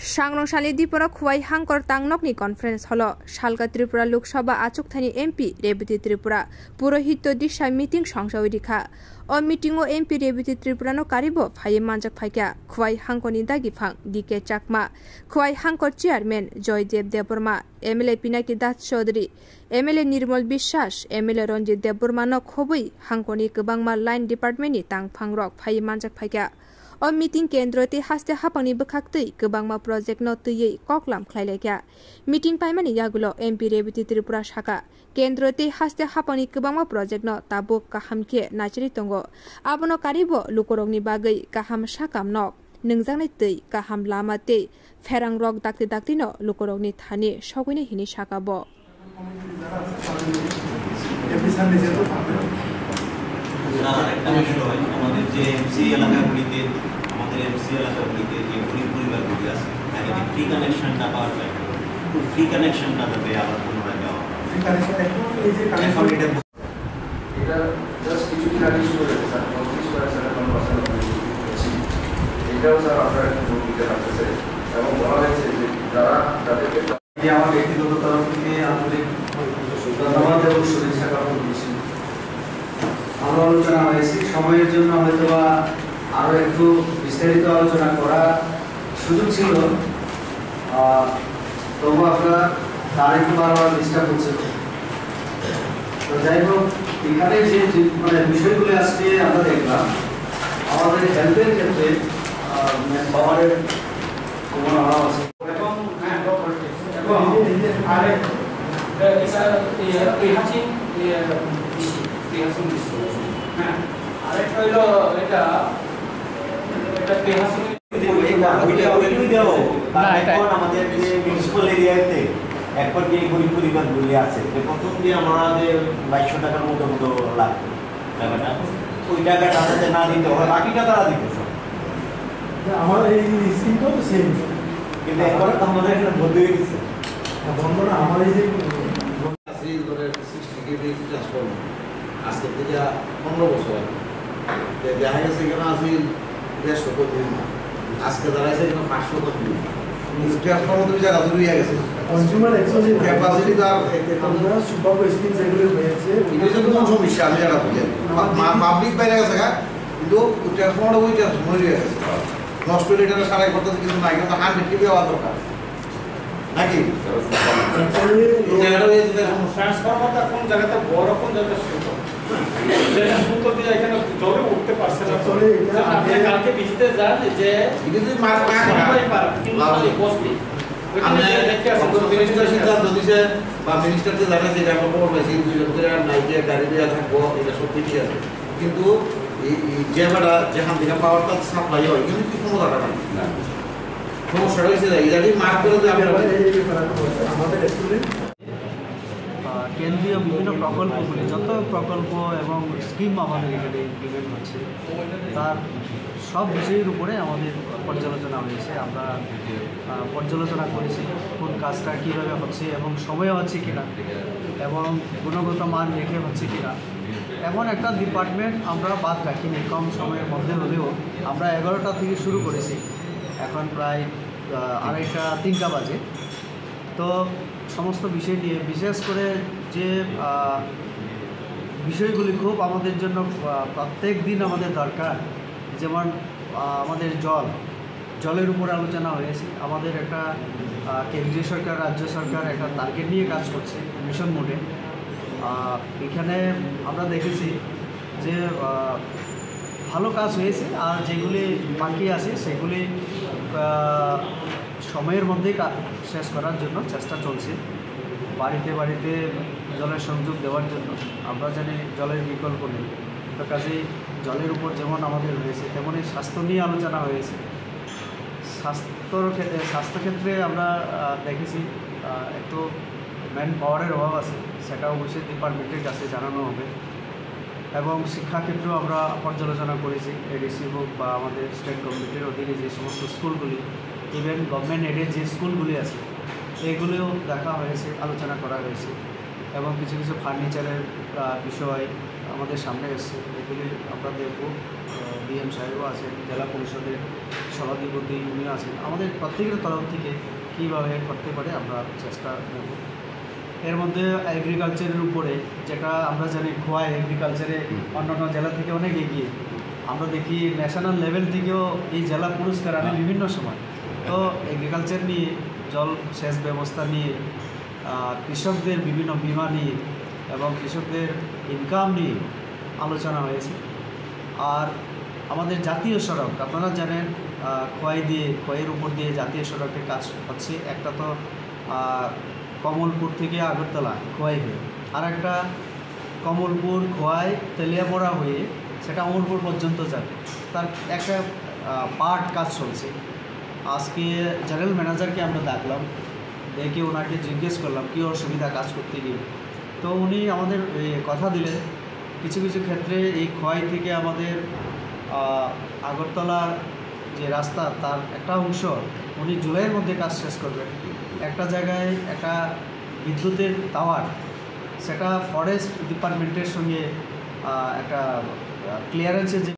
সাংরংশালী দ্বীপর খুয়াই হাংকর তাংনকনি conference hall. সালকা ত্রিপুরা লোকসভা আচুকথানি এমপি রেবতী ত্রিপুরা পুরোহিত দিশা মিটিং সংসা রেখা অ মিটিং ও এমপি রেবতী ত্রিপুরা ত্রিপুরানো কারিব ফাই মানজাক ফাইকা। খুয়াই হাংকনি দাগি ফাং ডিকে চাকমা। খুয়াই হাংকর chairman Joydeb Debbarma MLA Pinaki Das Chowdhury MLA Nirmal Biswas, MLA Ranjit Debbarma দেববর্মানো খবই হাংকনি কবাংমা লাইন ডিপার্টমেন্টনি তাং ফাং রক ফাই মানজাক ফাইকা। O meeting kendro te haste hapangni bwkhaktui kwbangma project no tüiei koklam khlailekya meeting paimani yagulo mp rebiti tripura shaka kendro te haste hapangni kwbangma project no tabo kaham ke nachiri tongo abono karibo lukorokni bagui kaham sakam nok nungjaknai tui kaham lama te ferang rok dakti dakti no lukorokni thani sogune hini sakabo আমাদের যে MC এলাকাগুলিতে আমাদের MC এলাকাগুলিতে যে গরিব পরিবারগুলি আছে তাকে যে ফ্রি কানেকশনটা পাওয়ার যায় ফ্রি কানেকশনটা যাতে আবার পুনরায় দেওয়া হয় এখন এটা এটা জাস্ট কিছুদিন আগে শুরু হয়েছে স্যার পঁয়ত্রিশ করে স্যার এখন বসানো হয়েছে এটাও স্যার আপনারা একটু নোট দিতে রাখতেছে এবং বলা হয়েছে যে যারা যাদেরকে যে আমার ব্যক্তিগত তরফ থেকে আন্তরিক ধন্যবাদ এবং শুভেচ্ছা জ্ঞাপন করছি ভালো আলোচনা হয়েছে সময়ের জন্য হয়তো বা আরও একটু বিস্তারিত আলোচনা করা সুযোগ ছিল তবু আপনারা তার একটু বারবার ডিস্টার্ব হচ্ছে তো যাই হোক এখানে যে মানে বিষয়গুলো আজকে আমরা দেখলাম আমাদের হেলথের ক্ষেত্রে পাওয়ারের কোনো অভাব আছে এবং হ্যাঁ এবং আরে এটা ইহাচিন বেশি ইহাচিন বেশি হ্যাঁ আরেকটা হইল এটা এটা ইহাচিন আমাদের যে মিউনিসিপাল এরিয়াতে এখন যে গরিব পরিবারগুলি আছে প্রথম দিয়ে আমাদের বাইশশো টাকার মতো মতো লাগবে টাকাটা ওই টাকাটা যাতে না দিতে হয় বাকিটা তারা দিতে আমার এই স্কিমটাও তো সেম কিন্তু এখন আমাদের এখানে বন্ধ হয়ে গেছে। বন্ধ না আমার এই যে আজকে থেকে পনেরো বছর আগে। দেখা গেছে কেন আসিল দেড়শো কোটি আজকে দাঁড়াইছে কেন পাঁচশো কোটি গেছে। পাবলিক বাইরে কিন্তু ট্রান্সফর্মার ওই ট্রান্সফর্মার হয়ে গেছে। নষ্ট সারাই করতেছে কিন্তু না কিন্তু হান্ড্রেড কেবি হওয়া দরকার। নাকি? হয়েছে কোন জায়গাতে বড় কোন জায়গাতে ছোট দিয়ে এখানে জলে উঠতে পারছে না চলে, আপনি কালকে ভিজিটে যান যে এটা যদি মার্ক না। করা সবাই পারে কিন্তু আমি সিদ্ধান্ত দিছে বা মিনিস্টারকে জানাইছে যে আমরা খবর পাইছি দুজন করে নাইটে গাড়ি দিয়ে থাকব এটা সব ঠিক আছে। কিন্তু এই এই যেখান থেকে পাওয়ারটা সাপ্লাই হয় কিন্তু কি কোনো নাই? সমস্যাটা হয়েছে যে মার্ক করে আমাদের কেন্দ্রীয় বিভিন্ন প্রকল্পগুলি, যত প্রকল্প এবং স্কিম আমাদের এখানে ইমপ্লিমেন্ট হচ্ছে, তার সব বিষয়ের উপরে আমাদের পর্যালোচনা হয়েছে। আমরা পর্যালোচনা করেছি কোন কাজটা কীভাবে হচ্ছে এবং সময় হচ্ছে কিনা, এবং গুণগত মান রেখে হচ্ছে কিনা। এমন একটা ডিপার্টমেন্ট আমরা বাদ রাখিনি কম সময়ের মধ্যে হলেও আমরা এগারোটা থেকে শুরু করেছি। এখন প্রায় আড়াইটা, তিনটা বাজে। তো সমস্ত বিষয় নিয়ে, বিশেষ করে যে বিষয়গুলি খুব আমাদের জন্য প্রত্যেক দিন আমাদের দরকার। যেমন আমাদের জল। জলের উপর আলোচনা হয়েছে। আমাদের একটা কেন্দ্রীয় সরকার, রাজ্য সরকার একটা টার্গেট নিয়ে কাজ করছে মিশন মোডে এখানে আমরা দেখেছি যে ভালো কাজ হয়েছে, আর যেগুলি বাকি আছে, সেগুলি সময়ের মধ্যেই শেষ করার জন্য চেষ্টা চলছে। বাড়িতে বাড়িতে জলের সংযোগ দেওয়ার জন্য। আমরা জানি জলের বিকল্প নেই। তো কাজেই জলের উপর যেমন আমাদের হয়েছে তেমনই স্বাস্থ্য নিয়ে আলোচনা হয়েছে। স্বাস্থ্যর ক্ষেত্রে, স্বাস্থ্যক্ষেত্রে আমরা দেখেছি একটু ম্যান পাওয়ারের অভাব আছে। সেটা অবশ্যই ডিপার্টমেন্টের কাছে জানানো হবে। এবং শিক্ষাক্ষেত্রেও আমরা পর্যালোচনা করেছি। এডিসি হোক বা আমাদের স্টেট গভর্নমেন্টের অধীনে যে সমস্ত স্কুলগুলি ইভেন গভর্নমেন্ট এডেড যে স্কুলগুলি আছে এগুলিও দেখা হয়েছে আলোচনা করা হয়েছে এবং কিছু কিছু ফার্নিচারের বিষয় আমাদের সামনে এসছে। এগুলি আমরা দেখব। ডিএম সাহেবও আছেন জেলা পরিষদের সভাধিপতি উনিও আছেন। আমাদের প্রত্যেকের তরফ থেকে কীভাবে করতে পারে আমরা চেষ্টা নেব। এর মধ্যে এগ্রিকালচারের উপরে যেটা আমরা জানি খোয়াই এগ্রিকালচারে অন্যান্য জেলা থেকে অনেক এগিয়ে। আমরা দেখি ন্যাশনাল লেভেল থেকেও এই জেলা পুরস্কার আনে বিভিন্ন সময়। তো এগ্রিকালচার নিয়ে, জল সেচ ব্যবস্থা নিয়ে কৃষকদের বিভিন্ন বিমা নিয়ে এবং কৃষকদের ইনকাম নিয়ে আলোচনা হয়েছে। আর আমাদের জাতীয় সড়ক, আপনারা জানেন খোয়াই দিয়ে, খোয়াইয়ের উপর দিয়ে জাতীয় সড়কের কাজ হচ্ছে। একটা তো কমলপুর থেকে আগরতলা, খোয়াই হয়ে। আর একটা কমলপুর, খোয়াই, তেলিয়াপড়া হয়ে, সেটা অমরপুর পর্যন্ত যাবে। তার একটা পার্ট কাজ চলছে। আজকে জেনারেল ম্যানেজারকে আমরা ডাকলাম ডেকে ওনাকে জিজ্ঞেস করলাম কী অসুবিধা কাজ করতে গিয়ে? তো উনি আমাদের কথা দিলেন। কিছু কিছু ক্ষেত্রে এই খোয়াই থেকে আমাদের আহ, আগরতলার যে রাস্তা তার একটা অংশ উনি জুলাইয়ের মধ্যে কাজ শেষ করবেন। একটা জায়গায় একটা বিদ্যুতের টাওয়ার সেটা ফরেস্ট ডিপার্টমেন্টের সঙ্গে একটা ক্লিয়ারেন্সের যে